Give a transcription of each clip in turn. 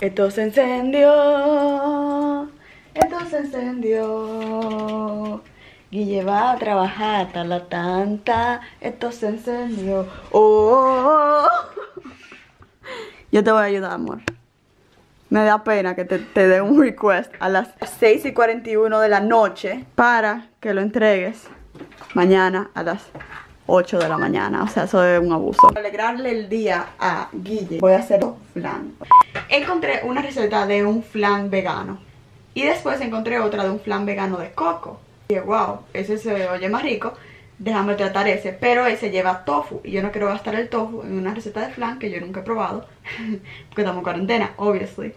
Esto se encendió. Esto se encendió. Guille va a trabajar hasta la tanta. Esto se encendió. Oh. Yo te voy a ayudar, amor. Me da pena que te, te dé un request a las 6 y 41 de la noche para que lo entregues mañana a las 8 de la mañana. O sea, eso es un abuso. Para alegrarle el día a Guille, voy a hacer flan. Encontré una receta de un flan vegano. Y después encontré otra de un flan vegano de coco. Y dije, wow, ese se oye más rico. Déjame tratar ese. Pero ese lleva tofu. Y yo no quiero gastar el tofu en una receta de flan que yo nunca he probado. porque estamos en cuarentena, obviously.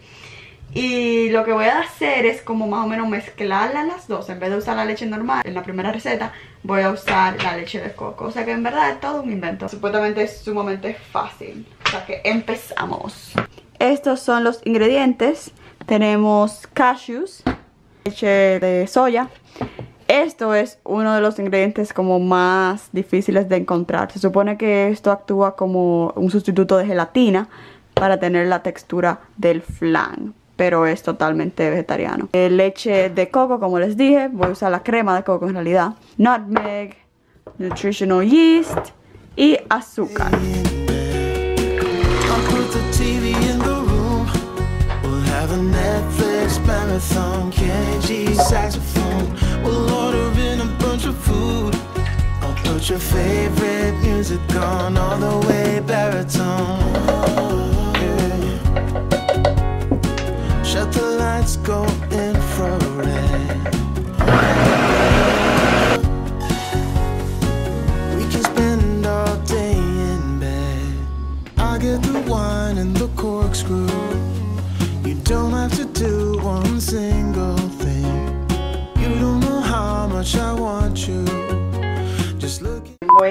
Y lo que voy a hacer es como más o menos mezclarlas las dos. En vez de usar la leche normal en la primera receta, voy a usar la leche de coco. O sea que en verdad es todo un invento. Supuestamente es sumamente fácil. O sea que empezamos. Estos son los ingredientes. Tenemos cashews, leche de soya. Esto es uno de los ingredientes como más difíciles de encontrar. Se supone que esto actúa como un sustituto de gelatina para tener la textura del flan pero es totalmente vegetariano. Eh, leche de coco, como les dije, voy a usar la crema de coco en realidad. Nutmeg, nutritional yeast y azúcar.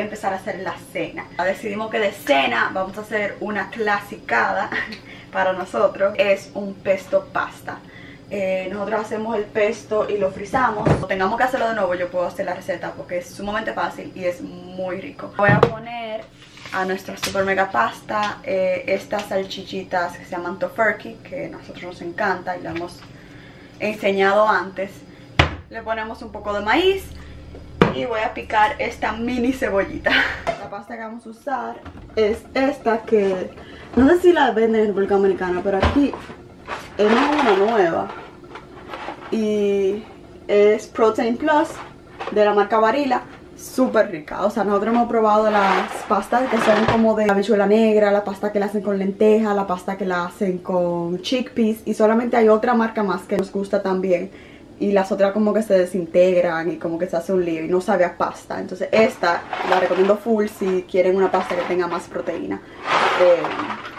A empezar a hacer la cena. Decidimos que de cena vamos a hacer una clasicada para nosotros. Es un pesto pasta. Eh, nosotros hacemos el pesto y lo frizamos. Cuando tengamos que hacerlo de nuevo, yo puedo hacer la receta porque es sumamente fácil y es muy rico. Voy a poner a nuestra super mega pasta eh, estas salchichitas que se llaman tofurkey, que a nosotros nos encanta y lo hemos enseñado antes. Le ponemos un poco de maíz y voy a picar esta mini cebollita. La pasta que vamos a usar es esta que no sé si la venden en República Dominicana, pero aquí es una nueva y es Protein Plus de la marca Barilla súper rica, o sea nosotros hemos probado las pastas que son como de habichuela negra, la pasta que la hacen con lenteja, la pasta que la hacen con chickpeas y solamente hay otra marca más que nos gusta también y las otras como que se desintegran y como que se hace un lío y no sabe a pasta, entonces esta la recomiendo full si quieren una pasta que tenga más proteína, eh,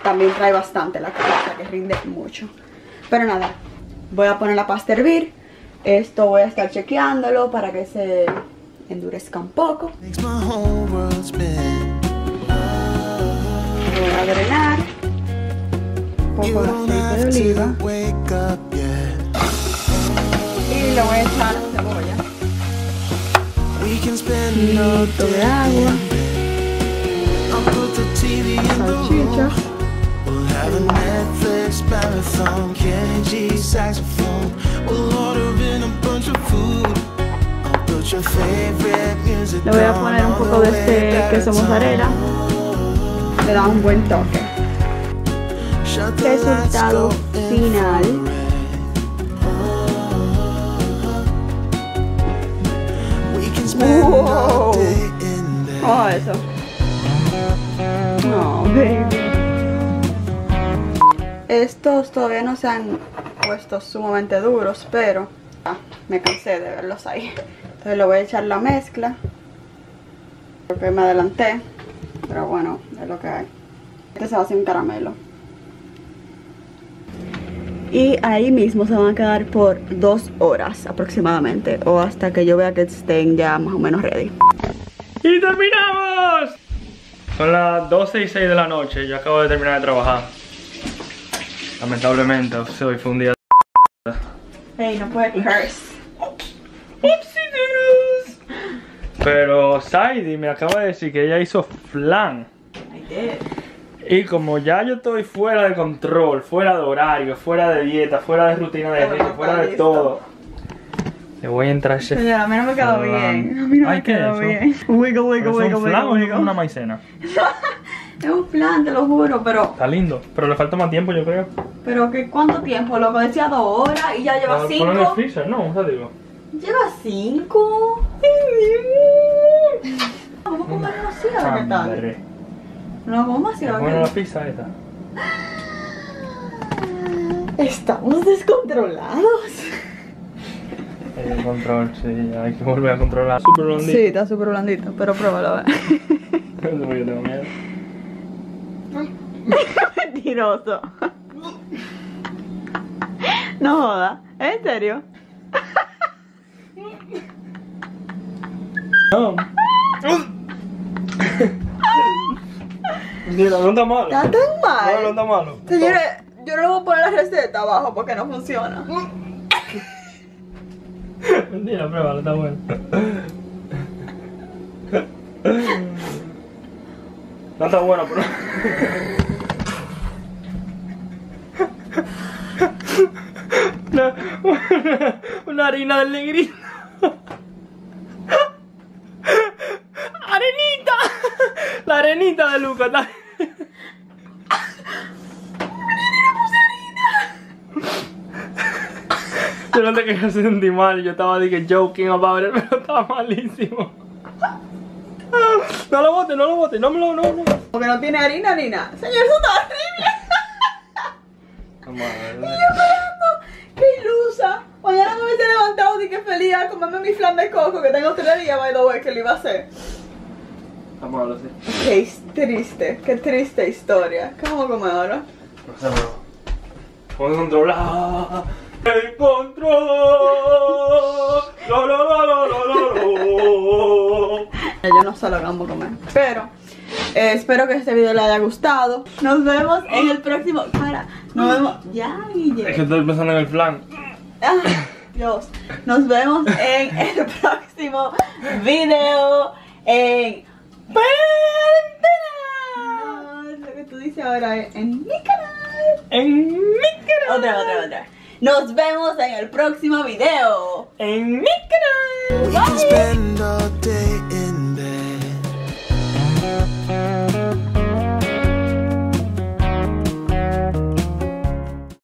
también trae bastante la pasta que rinde mucho, pero nada, voy a poner la pasta a hervir. Esto voy a estar chequeándolo para que se endurezca un poco. Voy a agregar un poco de aceite de oliva. Y le voy a echar cebolla. Poquito de agua. Salchicha. Le voy a poner un poco de este queso mozzarella. Le da un buen toque. Resultado final. Eso. No, baby. Estos todavía no se han puesto sumamente duros, pero me cansé de verlos ahí. Entonces le voy a echar la mezcla. Porque me adelanté, pero bueno, es lo que hay. Este se va a hacer un caramelo. Y ahí mismo se van a quedar por dos horas aproximadamente. O hasta que yo vea que estén ya más o menos ready. ¡Y terminamos! Son las 12 y 6 de la noche. Yo acabo de terminar de trabajar. Lamentablemente, hoy fue un día de Hey, no puede curse. Pero Saidi me acaba de decir que ella hizo flan. I did. Y como ya yo estoy fuera de control, fuera de horario, fuera de dieta, fuera de rutina de ejercicio, fuera de todo, le voy a entrar ese. Señora, a mí no me quedó bien. A mí no Ay, me ¿qué quedó es bien. eso? Wiggle, wiggle, ¿Es wiggle, un flan o wiggle, es una wiggle. maicena? Es un flan, te lo juro, pero. Está lindo, pero le falta más tiempo, yo creo. Pero que cuánto tiempo, loco, decía dos horas y ya lleva Lo ponen en el cinco. freezer, no, sea, digo. Lleva cinco. Vamos a comer así ahora qué tal. No, vamos así ¿Es ahora buena la pizza esta? Estamos descontrolados. El control, sí, hay que volver a controlar. Super blondito. Sí, está súper blandito, pero pruébalo a ver. Yo tengo miedo. Mentiroso. No joda, ¿en serio? No. Mira, no está malo. Está tan No, no mal. está malo. Señores, yo no le voy a poner la receta abajo porque no funciona. Mentira, pruébalo, está bueno. No está bueno, pero. Una, una, una harina del negrito. ¡Arenita! La arenita de Lucas. está- Yo no te quería sentir mal, yo estaba dije joking about it, pero estaba malísimo. No lo botes, no lo botes, no me lo, no, no. Porque no tiene harina ni nada. Señor, eso está horrible. Y yo mirando, qué ilusa. Mañana me hubiese levantado y que feliz a comerme mi flan de coco que tengo tres días, by the way, que lo iba a hacer. Vamos a. Qué triste, qué triste historia. ¿Qué vamos a comer ahora? No sé, bro. Vamos a controlar. No sé lo comer. Pero eh, espero que este video le haya gustado. Nos vemos en el próximo. Para, nos vemos. Ya, Es Guille. que estoy pensando en el flan. Ah, Dios. Nos vemos en el próximo video. En. No, lo que tú dices ahora es en mi canal. En mi canal. Otra, otra, otra. Nos vemos en el próximo video. En mi canal. We